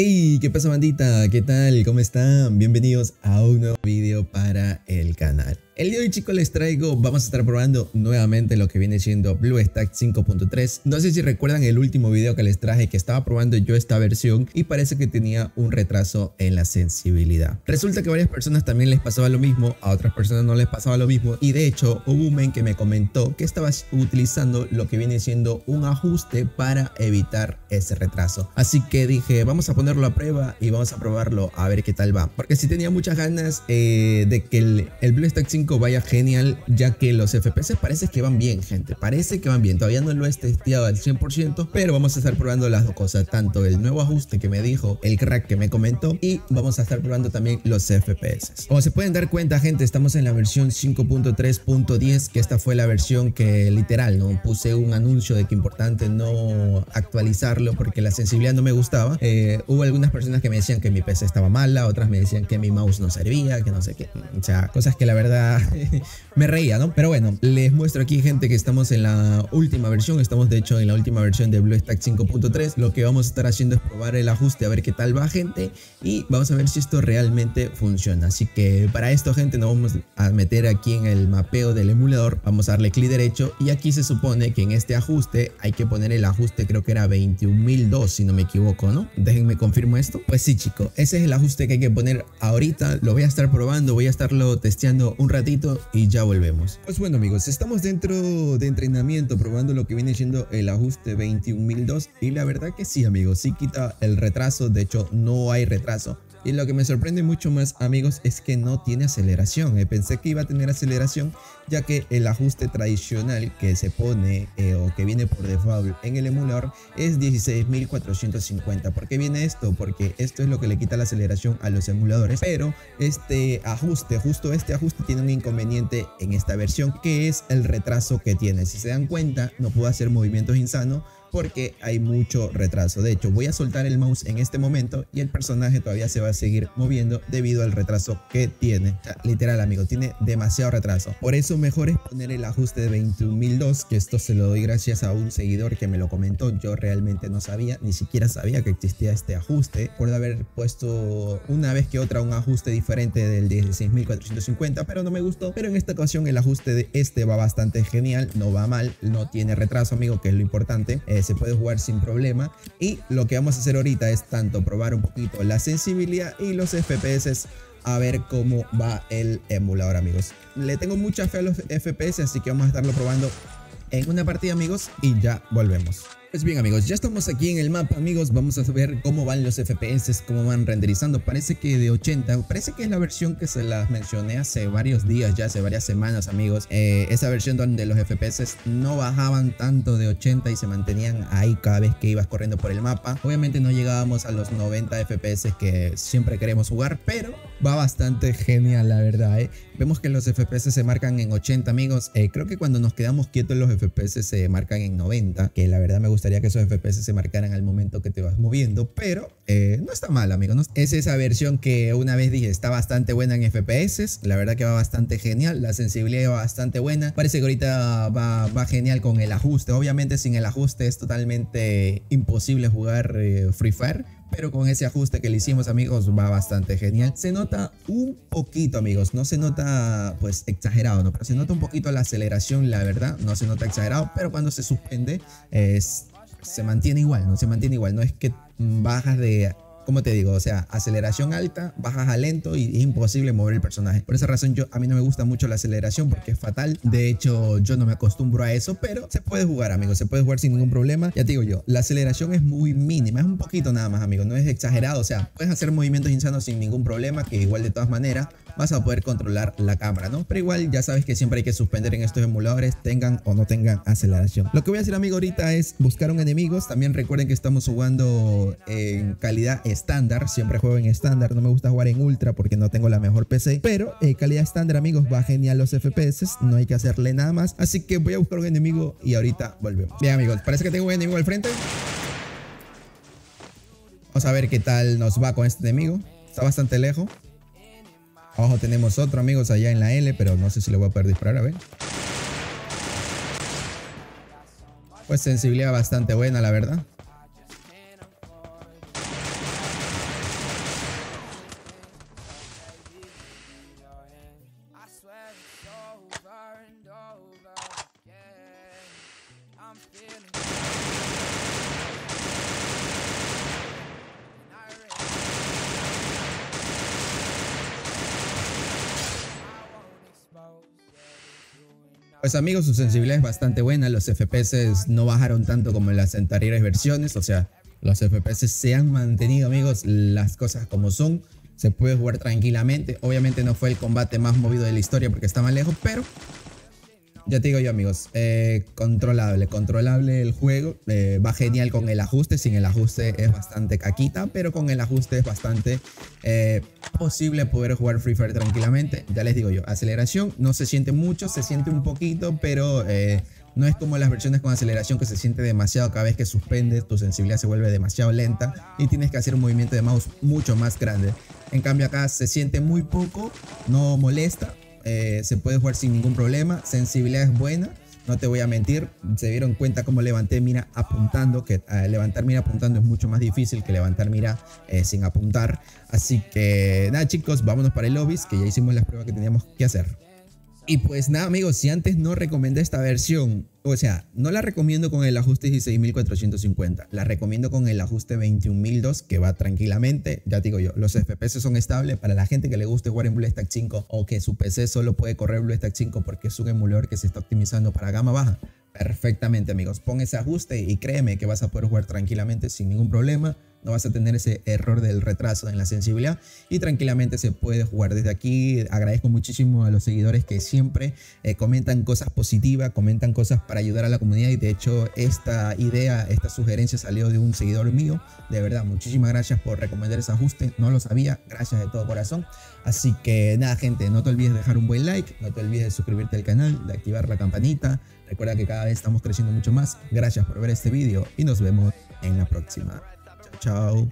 Hey, ¿qué pasa bandita? ¿Qué tal? ¿Cómo están? Bienvenidos a un nuevo video para el canal. El día de hoy chicos les traigo, vamos a estar probando nuevamente lo que viene siendo BlueStack 5.3 No sé si recuerdan el último video que les traje que estaba probando yo esta versión y parece que tenía un retraso en la sensibilidad. Resulta que a varias personas también les pasaba lo mismo, a otras personas no les pasaba lo mismo y de hecho hubo un men que me comentó que estaba utilizando lo que viene siendo un ajuste para evitar ese retraso. Así que dije vamos a ponerlo a prueba y vamos a probarlo a ver qué tal va. Porque si tenía muchas ganas eh, de que el, el BlueStack 5 vaya genial, ya que los FPS parece que van bien, gente. Parece que van bien. Todavía no lo he testeado al 100%, pero vamos a estar probando las dos cosas. Tanto el nuevo ajuste que me dijo el crack que me comentó y vamos a estar probando también los FPS. Como se pueden dar cuenta, gente, estamos en la versión 5.3.10, que esta fue la versión que literal, ¿no? Puse un anuncio de que importante no actualizarlo porque la sensibilidad no me gustaba. Eh, hubo algunas personas que me decían que mi PC estaba mala, otras me decían que mi mouse no servía, que no sé qué. O sea, cosas que la verdad me reía, ¿no? Pero bueno, les muestro aquí, gente, que estamos en la última versión. Estamos, de hecho, en la última versión de BlueStack 5.3. Lo que vamos a estar haciendo es probar el ajuste, a ver qué tal va, gente. Y vamos a ver si esto realmente funciona. Así que para esto, gente, nos vamos a meter aquí en el mapeo del emulador. Vamos a darle clic derecho. Y aquí se supone que en este ajuste hay que poner el ajuste, creo que era 21002, si no me equivoco, ¿no? Déjenme confirmo esto. Pues sí, chicos, ese es el ajuste que hay que poner ahorita. Lo voy a estar probando, voy a estarlo testeando un ratito y ya volvemos. Pues bueno amigos, estamos dentro de entrenamiento probando lo que viene siendo el ajuste 21002 y la verdad que sí amigos, sí quita el retraso, de hecho no hay retraso. Y lo que me sorprende mucho más, amigos, es que no tiene aceleración. Eh, pensé que iba a tener aceleración, ya que el ajuste tradicional que se pone eh, o que viene por default en el emulador es 16.450. ¿Por qué viene esto? Porque esto es lo que le quita la aceleración a los emuladores. Pero este ajuste, justo este ajuste tiene un inconveniente en esta versión, que es el retraso que tiene. Si se dan cuenta, no puedo hacer movimientos insanos porque hay mucho retraso. De hecho, voy a soltar el mouse en este momento y el personaje todavía se va a seguir moviendo debido al retraso que tiene. literal, amigo, tiene demasiado retraso. Por eso mejor es poner el ajuste de 21002, que esto se lo doy gracias a un seguidor que me lo comentó. Yo realmente no sabía, ni siquiera sabía que existía este ajuste. Por haber puesto una vez que otra un ajuste diferente del 16450, pero no me gustó. Pero en esta ocasión el ajuste de este va bastante genial, no va mal, no tiene retraso, amigo, que es lo importante. Se puede jugar sin problema. Y lo que vamos a hacer ahorita es tanto probar un poquito la sensibilidad y los FPS a ver cómo va el emulador amigos. Le tengo mucha fe a los FPS así que vamos a estarlo probando en una partida amigos y ya volvemos. Pues bien amigos, ya estamos aquí en el mapa amigos, vamos a ver cómo van los FPS, cómo van renderizando, parece que de 80, parece que es la versión que se las mencioné hace varios días, ya hace varias semanas amigos, eh, esa versión donde los FPS no bajaban tanto de 80 y se mantenían ahí cada vez que ibas corriendo por el mapa, obviamente no llegábamos a los 90 FPS que siempre queremos jugar, pero va bastante genial la verdad, ¿eh? vemos que los FPS se marcan en 80 amigos, eh, creo que cuando nos quedamos quietos los FPS se marcan en 90, que la verdad me gusta gustaría que esos FPS se marcaran al momento que te vas moviendo, pero eh, no está mal, amigo. Es esa versión que una vez dije está bastante buena en FPS, la verdad que va bastante genial, la sensibilidad va bastante buena. Parece que ahorita va, va genial con el ajuste. Obviamente sin el ajuste es totalmente imposible jugar eh, Free Fire pero con ese ajuste que le hicimos amigos va bastante genial. Se nota un poquito amigos, no se nota pues exagerado, ¿no? Pero se nota un poquito la aceleración, la verdad, no se nota exagerado, pero cuando se suspende es, se mantiene igual, no se mantiene igual, no es que bajas de como te digo, o sea, aceleración alta, bajas a lento y es imposible mover el personaje. Por esa razón yo a mí no me gusta mucho la aceleración porque es fatal. De hecho, yo no me acostumbro a eso, pero se puede jugar, amigos, se puede jugar sin ningún problema. Ya te digo yo, la aceleración es muy mínima, es un poquito nada más, amigos, no es exagerado, o sea, puedes hacer movimientos insanos sin ningún problema, que igual de todas maneras vas a poder controlar la cámara, ¿no? Pero igual ya sabes que siempre hay que suspender en estos emuladores, tengan o no tengan aceleración. Lo que voy a hacer, amigo, ahorita es buscar un enemigos. También recuerden que estamos jugando en calidad estándar. Siempre juego en estándar. No me gusta jugar en ultra porque no tengo la mejor PC. Pero en calidad estándar, amigos, va genial los FPS. No hay que hacerle nada más. Así que voy a buscar un enemigo y ahorita volvemos. Bien, amigos, parece que tengo un enemigo al frente. Vamos a ver qué tal nos va con este enemigo. Está bastante lejos. Abajo tenemos otro, amigos, allá en la L, pero no sé si le voy a poder disparar, a ver. Pues sensibilidad bastante buena, la verdad. Pues amigos, su sensibilidad es bastante buena, los FPS no bajaron tanto como en las anteriores versiones, o sea, los FPS se han mantenido amigos, las cosas como son, se puede jugar tranquilamente, obviamente no fue el combate más movido de la historia porque está más lejos, pero ya te digo yo amigos, eh, controlable, controlable el juego, eh, va genial con el ajuste, sin el ajuste es bastante caquita, pero con el ajuste es bastante eh, posible poder jugar Free Fire tranquilamente, ya les digo yo, aceleración no se siente mucho, se siente un poquito, pero no es como las versiones con aceleración que se siente demasiado cada vez que suspendes, tu sensibilidad se vuelve demasiado lenta y tienes que hacer un movimiento de mouse mucho más grande. En cambio acá se siente muy poco, no molesta, eh, se puede jugar sin ningún problema, sensibilidad es buena, no te voy a mentir, se dieron cuenta cómo levanté mira apuntando, que eh, levantar mira apuntando es mucho más difícil que levantar mira eh, sin apuntar. Así que nada chicos, vámonos para el lobbies, que ya hicimos las pruebas que teníamos que hacer. Y pues nada amigos, si antes no recomendé esta versión, o sea, no la recomiendo con el ajuste 16450, la recomiendo con el ajuste 21002 que va tranquilamente, ya digo yo, los FPS son estables. Para la gente que le guste jugar en BlueStack 5 o que su PC solo puede correr BlueStack 5 porque es un emulador que se está optimizando para gama baja. Perfectamente amigos, pon ese ajuste y créeme que vas a poder jugar tranquilamente sin ningún problema no vas a tener ese error del retraso en la sensibilidad y tranquilamente se puede jugar desde aquí. Agradezco muchísimo a los seguidores que siempre eh, comentan cosas positivas, comentan cosas para ayudar a la comunidad y de hecho esta idea, esta sugerencia salió de un seguidor mío. De verdad, muchísimas gracias por recomendar ese ajuste, no lo sabía, gracias de todo corazón. Así que nada gente, no te olvides de dejar un buen like, no te olvides de suscribirte al canal, de activar la campanita. Recuerda que cada vez estamos creciendo mucho más. Gracias por ver este vídeo y nos vemos en la próxima. Ciao.